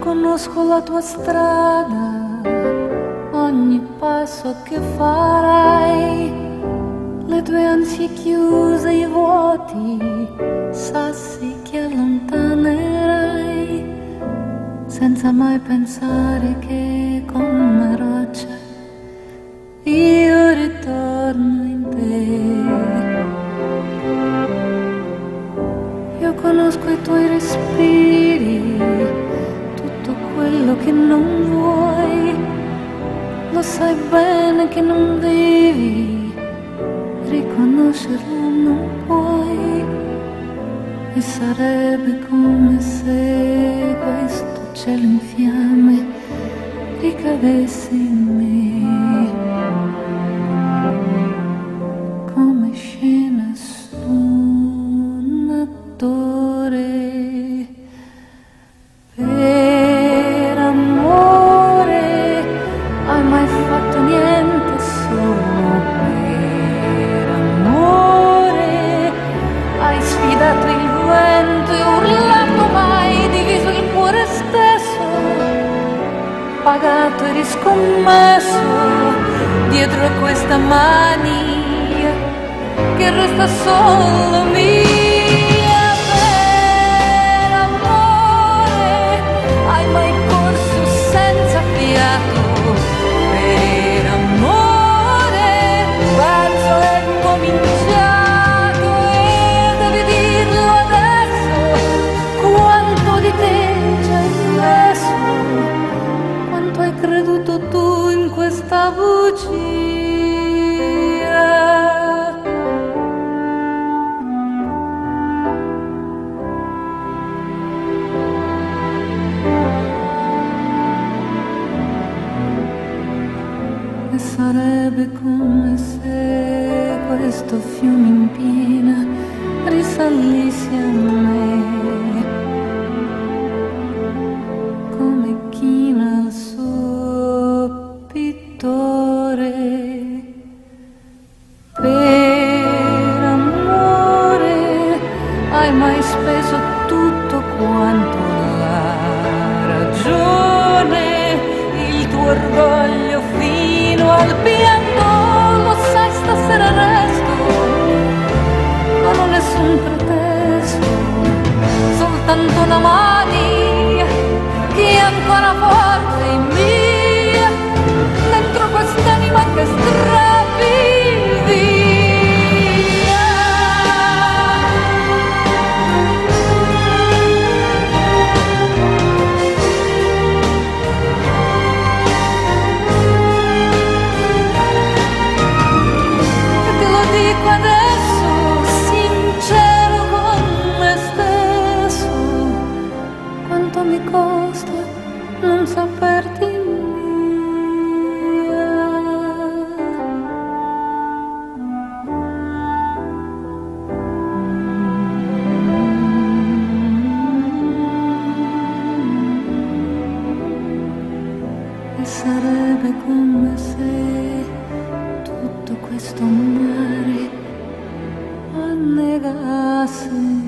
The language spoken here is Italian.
conosco la tua strada, ogni passo che farai, le tue ansie chiuse, i vuoti, sassi che allontanerai, senza mai pensare che come roccia io ritorno in te. Io conosco i tuoi respiri quello che non vuoi, lo sai bene che non devi, riconoscerlo non puoi, e sarebbe come se questo cielo in fiamme ricadesse in me. Pagato e riscommesso dietro a questa mania che resta solo mia. Come china il suo pittore soltanto una mani che ancora forte mi non saperti E sarebbe come se tutto questo mare annegasse